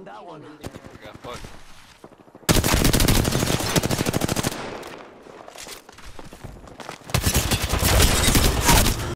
on that one. We got fucked.